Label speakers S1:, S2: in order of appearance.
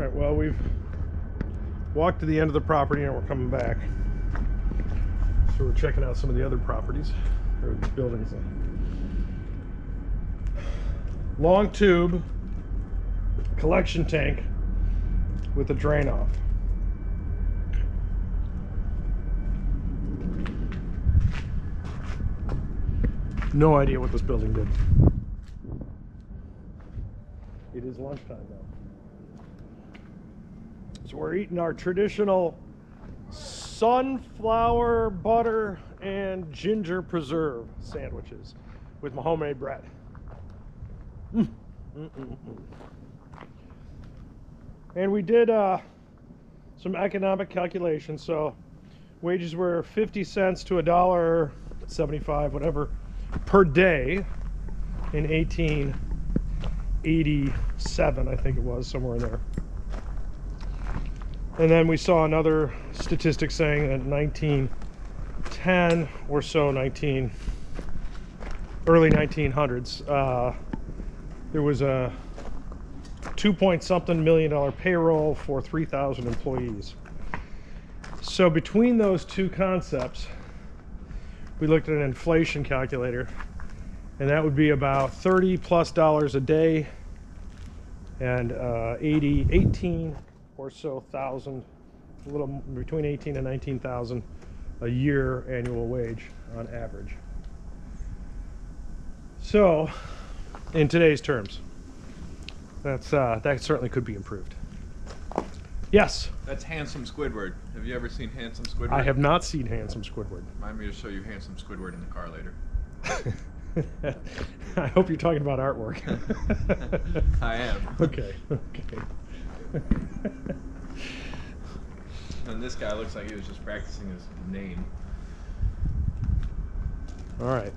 S1: All right, well, we've walked to the end of the property and we're coming back. So we're checking out some of the other properties, or buildings. Long tube, collection tank with a drain off. No idea what this building did. It is lunchtime now. So we're eating our traditional sunflower butter and ginger preserve sandwiches with my homemade bread. Mm. Mm-mm-mm. And we did uh, some economic calculations. So wages were 50 cents to a dollar 75, whatever, per day in 1887, I think it was, somewhere in there. And then we saw another statistic saying that 1910 or so, 19 early 1900s, uh, there was a two point something million dollar payroll for 3,000 employees. So between those two concepts, we looked at an inflation calculator, and that would be about 30 plus dollars a day and uh, 80, 18 or so thousand, a little between 18 and 19,000 a year annual wage on average. So, in today's terms, that's uh, that certainly could be improved. Yes,
S2: That's handsome Squidward. Have you ever seen handsome Squidward?
S1: I have not seen handsome Squidward.
S2: Remind me to show you handsome Squidward in the car later.
S1: I hope you're talking about artwork.
S2: I am.
S1: Okay, okay.
S2: And this guy looks like he was just practicing his name.
S1: All right.